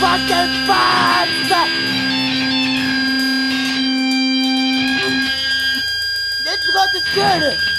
fucking fast! Let's go to school!